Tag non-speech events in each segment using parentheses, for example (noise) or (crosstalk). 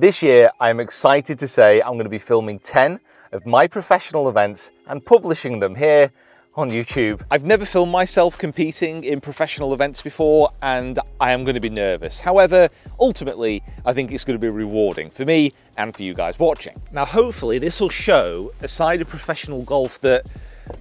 This year, I'm excited to say I'm going to be filming 10 of my professional events and publishing them here on YouTube. I've never filmed myself competing in professional events before and I am going to be nervous. However, ultimately, I think it's going to be rewarding for me and for you guys watching. Now, hopefully this will show a side of professional golf that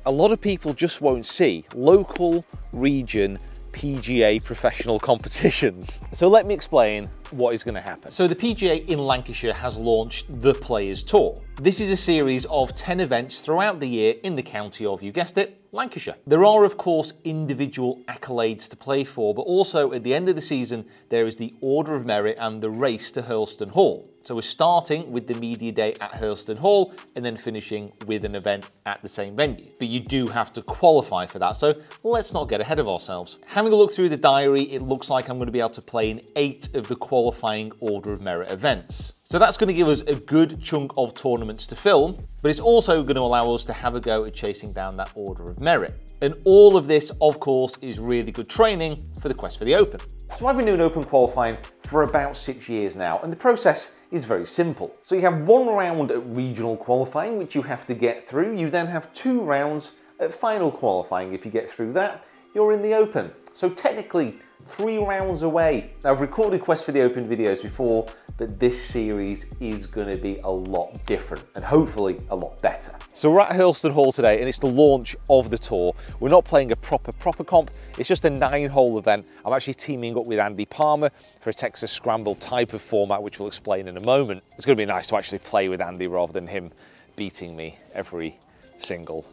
a lot of people just won't see. Local, region, PGA professional competitions. So let me explain what is going to happen. So the PGA in Lancashire has launched the Players Tour. This is a series of 10 events throughout the year in the county of, you guessed it, Lancashire. There are, of course, individual accolades to play for, but also at the end of the season, there is the Order of Merit and the race to Hurlston Hall. So we're starting with the media day at Hurlston Hall and then finishing with an event at the same venue. But you do have to qualify for that, so let's not get ahead of ourselves. Having a look through the diary, it looks like I'm going to be able to play in eight of the qualifying Order of Merit events. So that's going to give us a good chunk of tournaments to film, but it's also going to allow us to have a go at chasing down that order of merit. And all of this, of course, is really good training for the quest for the Open. So I've been doing Open qualifying for about six years now, and the process is very simple. So you have one round at regional qualifying, which you have to get through. You then have two rounds at final qualifying. If you get through that, you're in the Open. So technically, three rounds away. Now, I've recorded Quest for the Open videos before, but this series is going to be a lot different and hopefully a lot better. So we're at Hurlston Hall today and it's the launch of the tour. We're not playing a proper, proper comp. It's just a nine hole event. I'm actually teaming up with Andy Palmer for a Texas Scramble type of format, which we'll explain in a moment. It's going to be nice to actually play with Andy rather than him beating me every single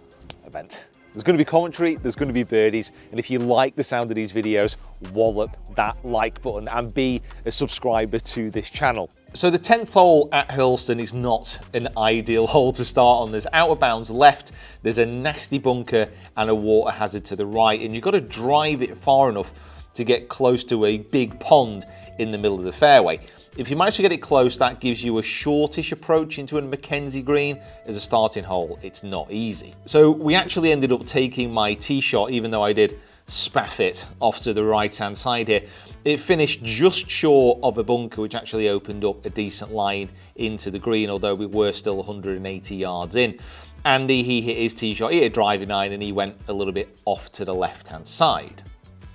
event. There's going to be commentary, there's going to be birdies, and if you like the sound of these videos, wallop that like button and be a subscriber to this channel. So the 10th hole at Hurlston is not an ideal hole to start on. There's out of bounds left, there's a nasty bunker and a water hazard to the right, and you've got to drive it far enough to get close to a big pond in the middle of the fairway. If you manage to get it close, that gives you a shortish approach into a Mackenzie green as a starting hole. It's not easy. So we actually ended up taking my tee shot, even though I did spaff it off to the right hand side here. It finished just short of a bunker, which actually opened up a decent line into the green, although we were still 180 yards in. Andy, he hit his tee shot, he hit a driving iron, and he went a little bit off to the left hand side.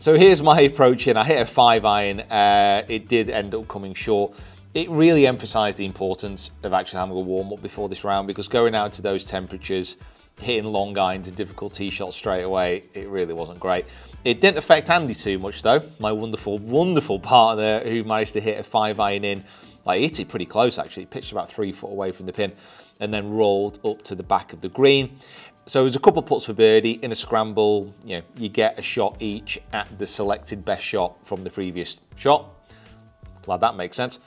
So here's my approach in. I hit a five iron. Uh, it did end up coming short. It really emphasised the importance of actually having a warm up before this round because going out to those temperatures, hitting long irons and difficult tee shots straight away, it really wasn't great. It didn't affect Andy too much though. My wonderful, wonderful partner who managed to hit a five iron in. Like hit it pretty close actually, pitched about three foot away from the pin and then rolled up to the back of the green. So there's a couple putts for birdie in a scramble. You know, you get a shot each at the selected best shot from the previous shot. Glad that makes sense.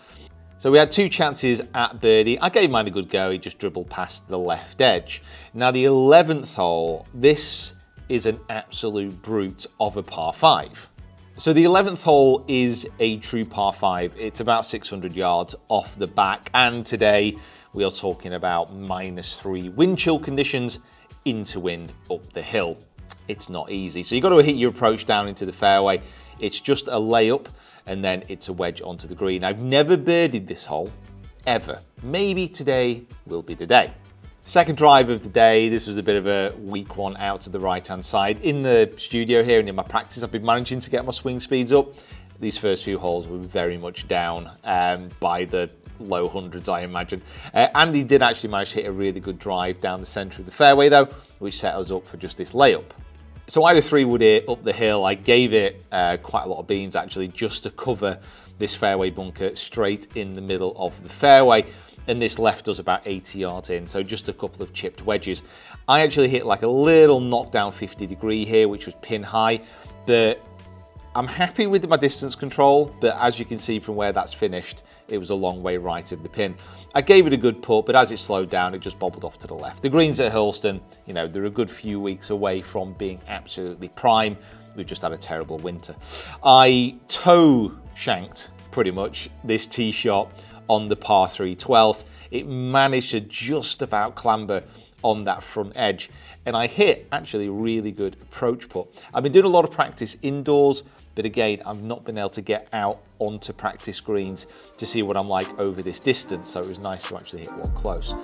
So we had two chances at birdie. I gave mine a good go. He just dribbled past the left edge. Now the 11th hole, this is an absolute brute of a par five. So the 11th hole is a true par five. It's about 600 yards off the back. And today we are talking about minus three wind chill conditions into wind up the hill. It's not easy. So you've got to hit your approach down into the fairway. It's just a layup and then it's a wedge onto the green. I've never birdied this hole, ever. Maybe today will be the day. Second drive of the day, this was a bit of a weak one out to the right hand side. In the studio here and in my practice, I've been managing to get my swing speeds up. These first few holes were very much down um, by the low hundreds, I imagine. Uh, Andy did actually manage to hit a really good drive down the centre of the fairway, though, which set us up for just this layup. So I had a three wood here up the hill. I gave it uh, quite a lot of beans actually, just to cover this fairway bunker straight in the middle of the fairway. And this left us about 80 yards in, so just a couple of chipped wedges. I actually hit like a little knockdown 50 degree here, which was pin high, but I'm happy with my distance control, but as you can see from where that's finished, it was a long way right of the pin. I gave it a good put, but as it slowed down, it just bobbled off to the left. The greens at Hurlston, you know, they're a good few weeks away from being absolutely prime. We've just had a terrible winter. I toe shanked pretty much this tee shot on the par 3 12th. It managed to just about clamber on that front edge and I hit actually really good approach putt. I've been doing a lot of practice indoors But again, I've not been able to get out onto practice greens to see what I'm like over this distance. So it was nice to actually hit one close.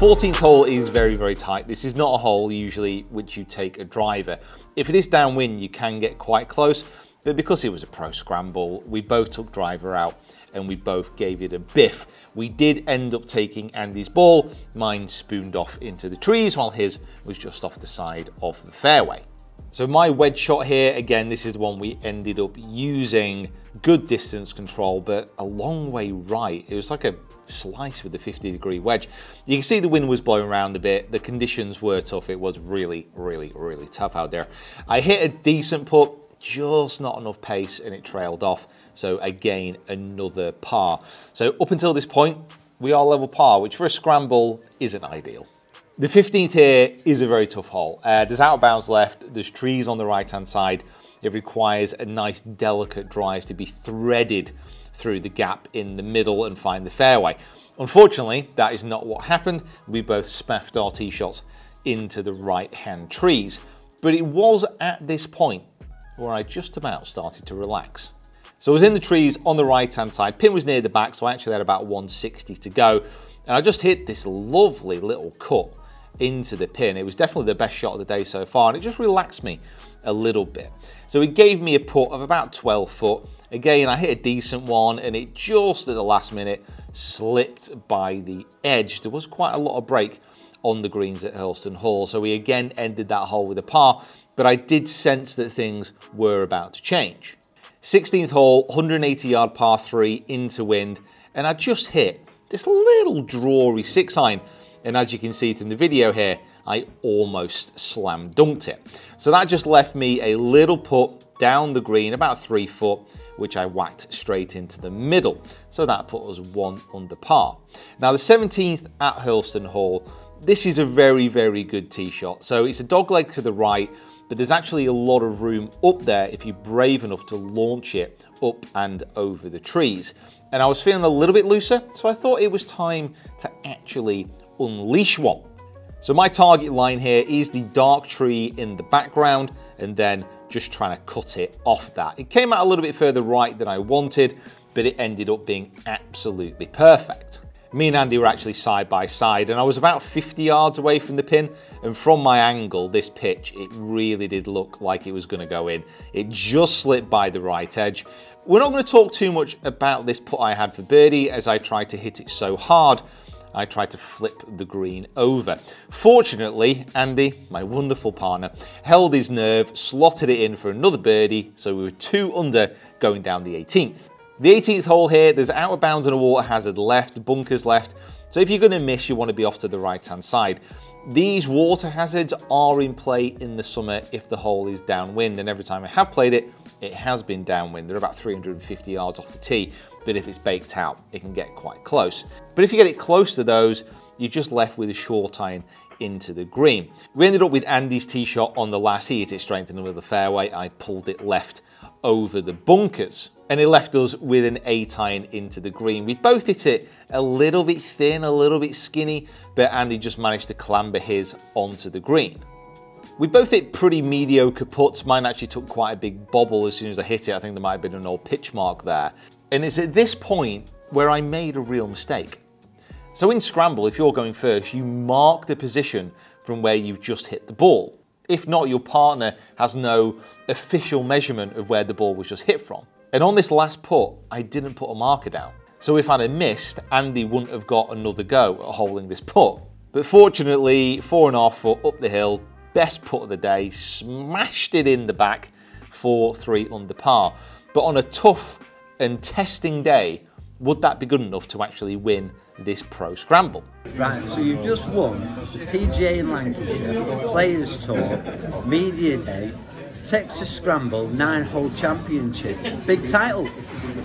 14th hole is very, very tight. This is not a hole usually which you take a driver. If it is downwind, you can get quite close, but because it was a pro scramble, we both took driver out and we both gave it a biff. We did end up taking Andy's ball. Mine spooned off into the trees while his was just off the side of the fairway. So my wedge shot here, again, this is the one we ended up using. Good distance control, but a long way right. It was like a slice with the 50 degree wedge. You can see the wind was blowing around a bit. The conditions were tough. It was really, really, really tough out there. I hit a decent putt, just not enough pace, and it trailed off. So again, another par. So up until this point, we are level par, which for a scramble isn't ideal. The 15th here is a very tough hole. Uh, there's out of bounds left, there's trees on the right hand side. It requires a nice delicate drive to be threaded through the gap in the middle and find the fairway. Unfortunately, that is not what happened. We both spaffed our tee shots into the right hand trees. But it was at this point where I just about started to relax. So I was in the trees on the right hand side, pin was near the back, so I actually had about 160 to go. And I just hit this lovely little cut into the pin. It was definitely the best shot of the day so far, and it just relaxed me a little bit. So it gave me a putt of about 12 foot. Again, I hit a decent one, and it just at the last minute slipped by the edge. There was quite a lot of break on the greens at Hurlston Hall, so we again ended that hole with a par, but I did sense that things were about to change. 16th hole, 180 yard par 3 into wind, and I just hit this little drawy six iron and as you can see from the video here, I almost slam dunked it. So that just left me a little putt down the green, about three foot, which I whacked straight into the middle. So that put us one under par. Now the 17th at Hurlston Hall, this is a very, very good tee shot. So it's a dog leg to the right, but there's actually a lot of room up there if you're brave enough to launch it up and over the trees. And I was feeling a little bit looser, so I thought it was time to actually unleash one. So my target line here is the dark tree in the background and then just trying to cut it off that. It came out a little bit further right than I wanted, but it ended up being absolutely perfect. Me and Andy were actually side by side and I was about 50 yards away from the pin and from my angle, this pitch, it really did look like it was gonna go in. It just slipped by the right edge. We're not gonna talk too much about this putt I had for birdie as I tried to hit it so hard, I tried to flip the green over. Fortunately, Andy, my wonderful partner, held his nerve, slotted it in for another birdie, so we were two under going down the 18th. The 18th hole here, there's out of bounds and a water hazard left, bunkers left, so if you're going to miss, you want to be off to the right-hand side. These water hazards are in play in the summer if the hole is downwind, and every time I have played it, it has been downwind. They're about 350 yards off the tee, but if it's baked out, it can get quite close. But if you get it close to those, you're just left with a short iron into the green. We ended up with Andy's tee shot on the last. Hit it straight in the the fairway. I pulled it left over the bunkers and it left us with an 8 iron into the green. We both hit it a little bit thin, a little bit skinny, but Andy just managed to clamber his onto the green. We both hit pretty mediocre putts. Mine actually took quite a big bobble as soon as I hit it. I think there might have been an old pitch mark there. And it's at this point where I made a real mistake. So in Scramble, if you're going first, you mark the position from where you've just hit the ball. If not, your partner has no official measurement of where the ball was just hit from. And on this last putt, I didn't put a marker down. So if I'd have missed, Andy wouldn't have got another go at holding this putt. But fortunately, four and a half foot up the hill, best putt of the day, smashed it in the back for three under par. But on a tough and testing day, would that be good enough to actually win this Pro Scramble. Right, so you've just won the PGA in Lancashire, Players Tour, Media Day, Texas Scramble, nine hole championship. Big title.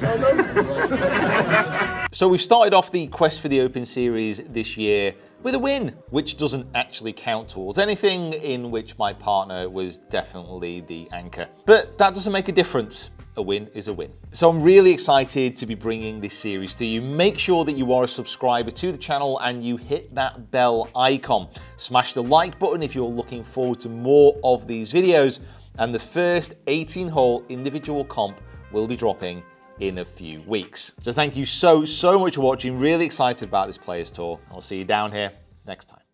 (laughs) so we've started off the quest for the Open Series this year with a win, which doesn't actually count towards anything, in which my partner was definitely the anchor. But that doesn't make a difference. A win is a win. So I'm really excited to be bringing this series to you. Make sure that you are a subscriber to the channel and you hit that bell icon. Smash the like button if you're looking forward to more of these videos. And the first 18 hole individual comp will be dropping in a few weeks. So thank you so, so much for watching. Really excited about this Players Tour. I'll see you down here next time.